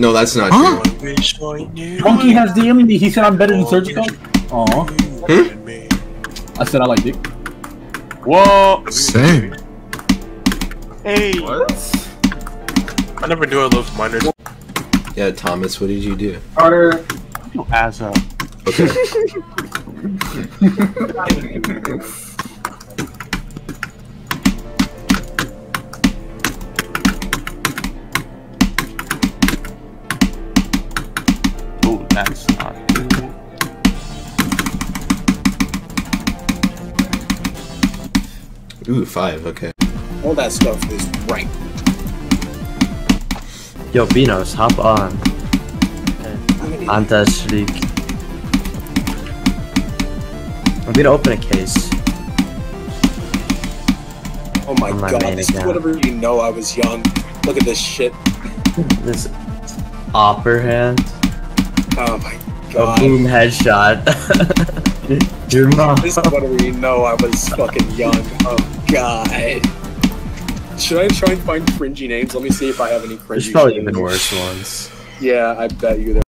No, that's not Huh? true. Monkey has DM me. He said I'm better than Surjaco. Aw. Hmm? I said I like dick. Whoa! Same. Hey! What? I never knew I loved minors. Yeah, Thomas, what did you do? Carter. You ass up. Okay. that's not cool. Ooh, five. Okay. All that stuff is right. Yo, Beanos, hop on. Antas League. I'm gonna open a case. Oh my my god, main this is account. whatever you know I was young. Look at this shit. This upper hand. Oh my A god. boom headshot. Your mom. This is whatever you know I was fucking young. Oh god. Should I try and find cringy names? Let me see if I have any cringy There's probably names. even worse ones. Yeah, I bet you there.